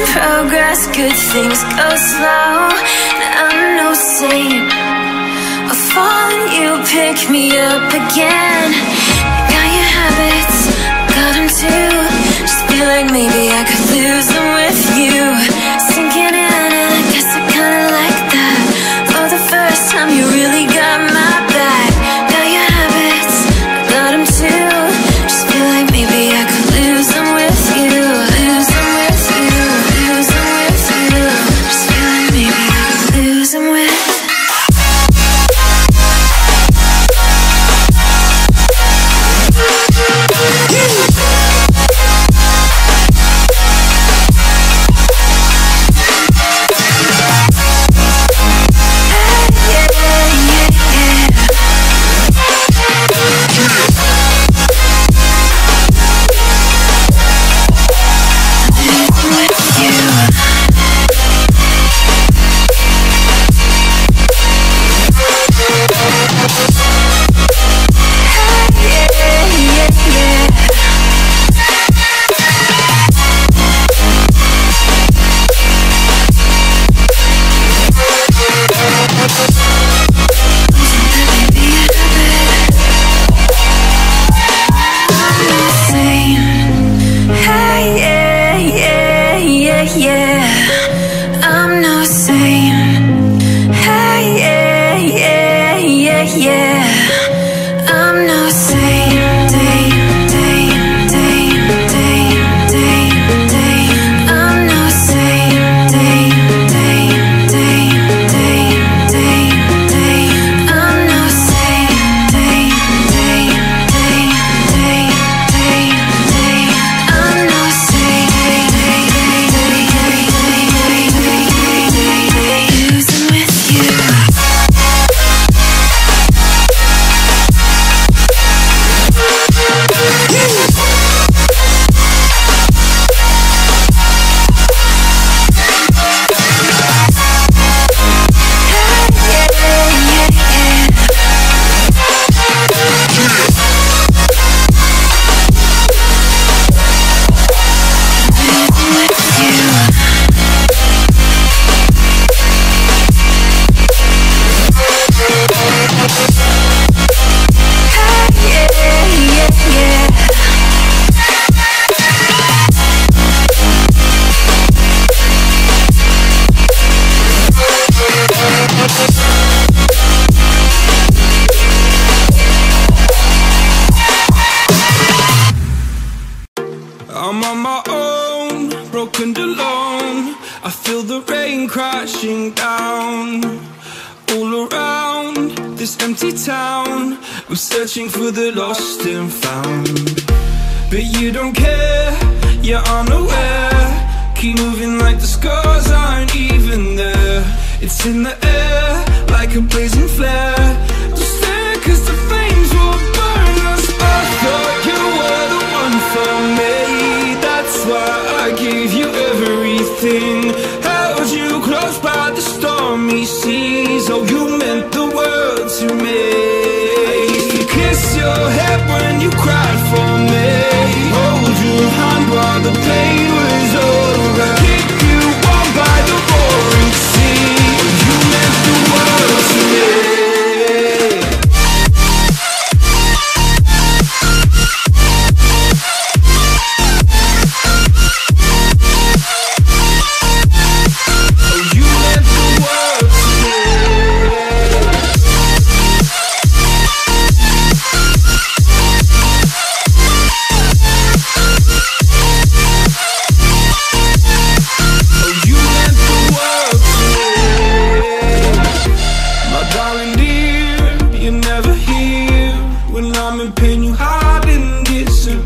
progress, good things go slow. I'm no saint. I fall and you pick me up again. Got your habits, got them too. Just feel like maybe I could lose them my own, broken alone. I feel the rain crashing down all around this empty town. I'm searching for the lost and found, but you don't care. You're unaware. Keep moving like the scars aren't even there. It's in the air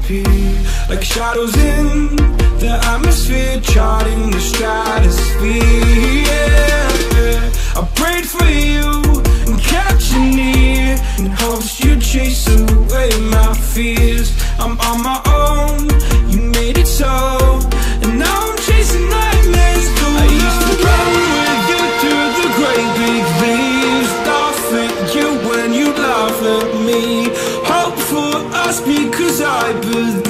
disappear. Like shadows in the atmosphere, charting the stratosphere. Yeah. I prayed for you and kept you near in hopes you'd chase away my fears. I'm on my own, you made it so. And now I'm chasing nightmares. I used to run with you through the great big leaves. Laugh at you when you laugh at me. Hope for us because Home was